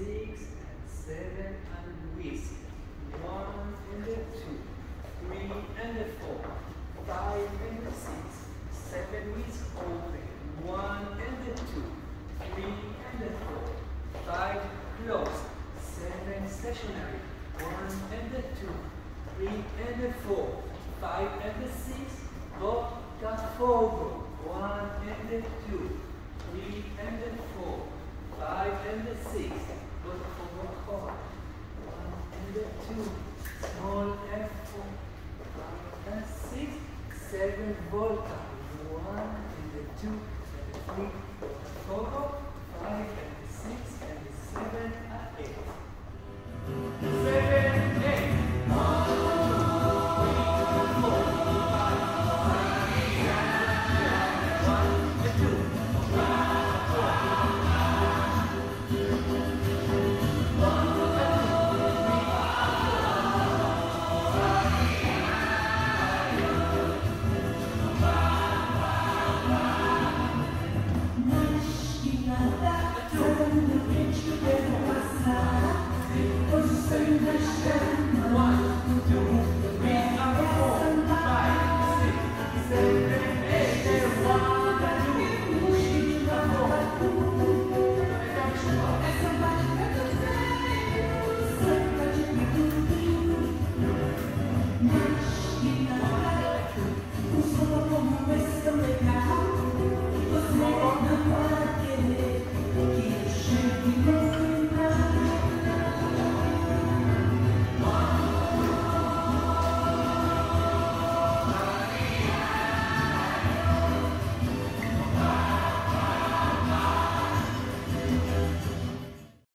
six and seven and whisk. One and the two, three and the four, five and the six, seven whisk open. One and the two, three and the four, five close, seven stationary. One and the two, three and the four, five and the six, Botafogo. One and the two, three and the four, five and the six, Botafogo four. One small F4, five and six, seven vodka. One and the two and the three, Nascimento, quando o